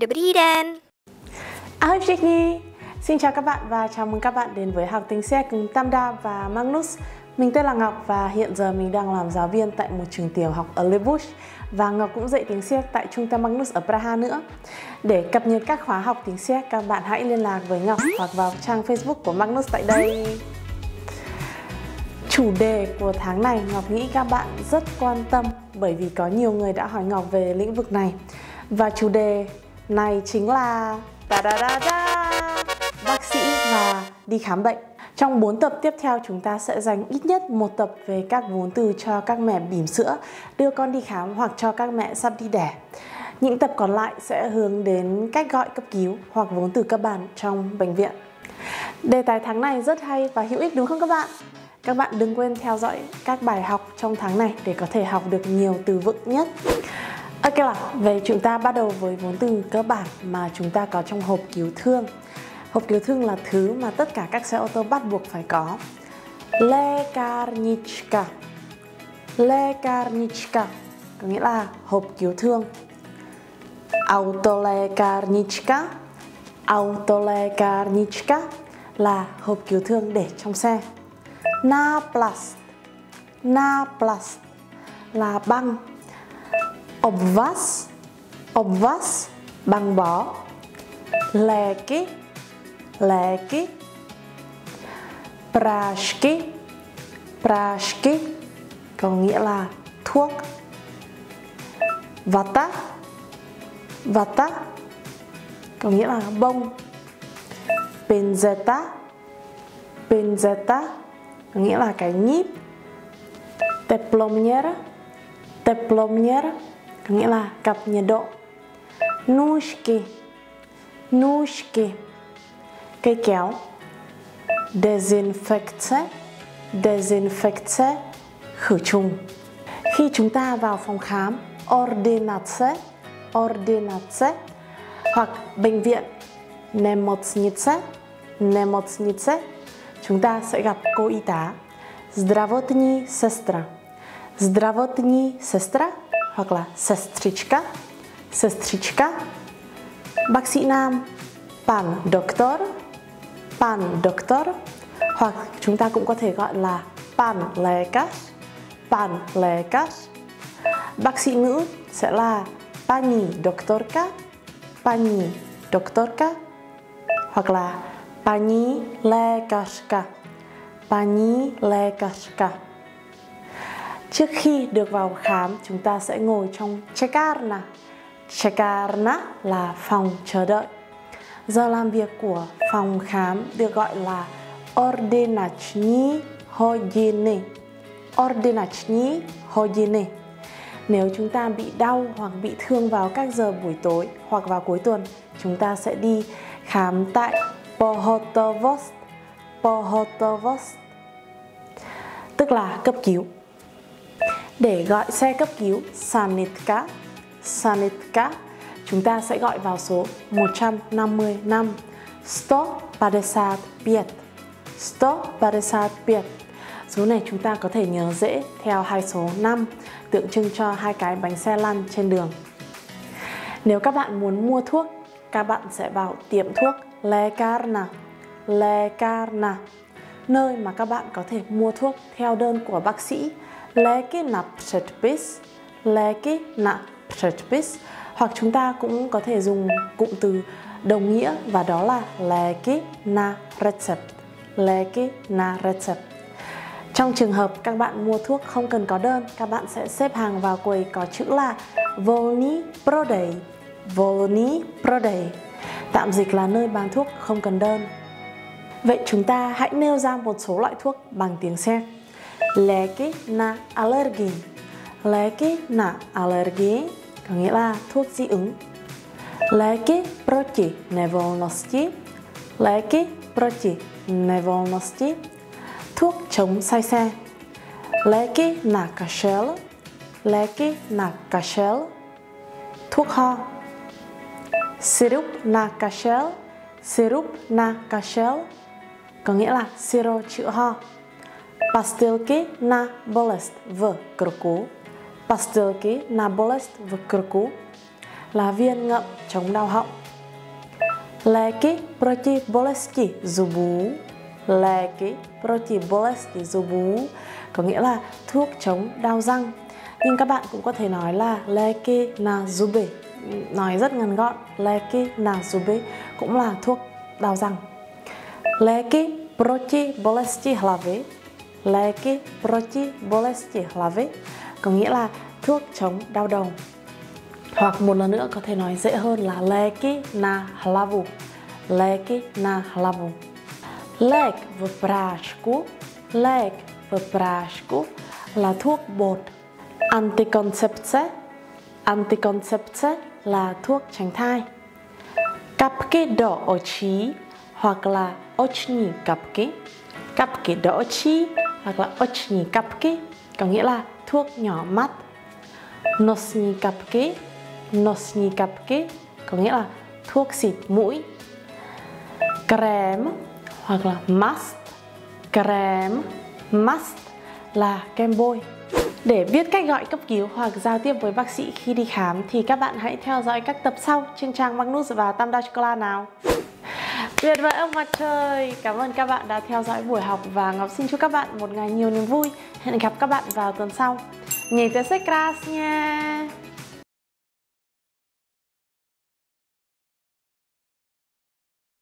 Dobrý den! Ahoj všichni! Xin chào các bạn và chào mừng các bạn đến với học tiếng Séc cùng Tamda và Magnus. Mình tên là Ngọc và hiện giờ mình đang làm giáo viên tại một trường tiểu học ở Lebush và Ngọc cũng dạy tiếng Séc tại trung tâm Magnus ở Praha nữa. Để cập nhật các khóa học tiếng Séc, các bạn hãy liên lạc với Ngọc hoặc vào trang Facebook của Magnus tại đây. Chủ đề của tháng này Ngọc nghĩ các bạn rất quan tâm bởi vì có nhiều người đã hỏi Ngọc về lĩnh vực này. Và chủ đề này chính là da da da da bác sĩ và đi khám bệnh. Trong 4 tập tiếp theo chúng ta sẽ dành ít nhất một tập về các vốn từ cho các mẹ bỉm sữa, đưa con đi khám hoặc cho các mẹ sắp đi đẻ. Những tập còn lại sẽ hướng đến cách gọi cấp cứu hoặc vốn từ cơ bản trong bệnh viện. Đề tài tháng này rất hay và hữu ích đúng không các bạn? Các bạn đừng quên theo dõi các bài học trong tháng này để có thể học được nhiều từ vựng nhất. Ok là về chúng ta bắt đầu với vốn từ cơ bản mà chúng ta có trong hộp cứu thương. Hộp cứu thương là thứ mà tất cả các xe ô tô bắt buộc phải có. Lekarnichka. Lekarnichka, có nghĩa là hộp cứu thương. Autolekarniczka. Autolekarniczka là hộp cứu thương để trong xe. Naplast. Naplast là băng obvas obvas băng bó. Léky léky prášky prášky có nghĩa là thuốc. Vata vata có nghĩa là bông. Pinzeta pinzeta có nghĩa là cái nhíp. Teplomyer có nghĩa là cặp nhiệt độ Nůžky Nůžky. Cây kéo Desinfekce Desinfekce Khử trùng Khi chúng ta vào phòng khám Ordinace Ordinace. Hoặc bệnh viện Nemocnice Nemocnice. Chúng ta sẽ gặp cô y tá Zdravotní sestra. Zdravotní sestra là sestřička, sestřička. Bác sĩ nam, pan doktor, pan doktor hoặc chúng ta cũng có thể gọi là pan lékař, pan lékař. Bác sĩ nữ sẽ là paní doktorka, paní doktorka hoặc là paní lékařka, paní lékařka. Trước khi được vào khám, chúng ta sẽ ngồi trong chekarna. Chekarna là phòng chờ đợi. Giờ làm việc của phòng khám được gọi là ordinační hodiny. Ordinační hodiny. Nếu chúng ta bị đau hoặc bị thương vào các giờ buổi tối hoặc vào cuối tuần, chúng ta sẽ đi khám tại pohotovost. Pohotovost tức là cấp cứu. Để gọi xe cấp cứu Sanitka, Sanitka, chúng ta sẽ gọi vào số 155 155. 155. Số này chúng ta có thể nhớ dễ theo hai số 5 tượng trưng cho hai cái bánh xe lăn trên đường. Nếu các bạn muốn mua thuốc, các bạn sẽ vào tiệm thuốc Lekarna, Lekarna, nơi mà các bạn có thể mua thuốc theo đơn của bác sĩ léky na předpis, léky na předpis hoặc chúng ta cũng có thể dùng cụm từ đồng nghĩa và đó là léky na recept, léky na recept. Trong trường hợp các bạn mua thuốc không cần có đơn, các bạn sẽ xếp hàng vào quầy có chữ là Volny Prodej, Volny Prodej. Tạm dịch là nơi bán thuốc không cần đơn. Vậy chúng ta hãy nêu ra một số loại thuốc bằng tiếng Séc. Léky na alergii Léky na alergii có nghĩa là thuốc dị ứng. Léky proti nevolnosti Léky proti nevolnosti, Thuốc chống say xe. Léky na kašel Léky na kašel Thuốc ho. Sirup na kašel sirup na kašel có nghĩa là siro chữa ho. Pastilky na bolest v krku. Pastilky na bolest v krku. là viên ngậm chống đau họng. Léky proti bolesti zubů. Léky proti bolesti zubů có nghĩa là thuốc chống đau răng. Nhưng các bạn cũng có thể nói là léky na zuby. Nói rất ngắn gọn, léky na zuby cũng là thuốc đau răng. Léky proti bolesti hlavy. Léky proti bolesti hlavy có nghĩa là thuốc chống đau đầu. Hoặc một lần nữa có thể nói dễ hơn là léky na hlavu. Léky na hlavu. Lék v prášku, lék v prášku là thuốc bột. Antikoncepce, antikoncepce là thuốc tránh thai. Kapky do očí hoặc là oční kapky. Kapky do očí hoặc là oční kapki có nghĩa là thuốc nhỏ mắt. Nosní kapki nosní kapki có nghĩa là thuốc xịt mũi. Krém hoặc là mask Krém, mask là kem bôi. Để biết cách gọi cấp cứu hoặc giao tiếp với bác sĩ khi đi khám thì các bạn hãy theo dõi các tập sau trên trang Magnus và Tam Chocolate nào. Tuyệt vời, ông mặt trời! Cảm ơn các bạn đã theo dõi buổi học và Ngọc xin chúc các bạn một ngày nhiều niềm vui. Hẹn gặp các bạn vào tuần sau. Nhìn tới sách class nha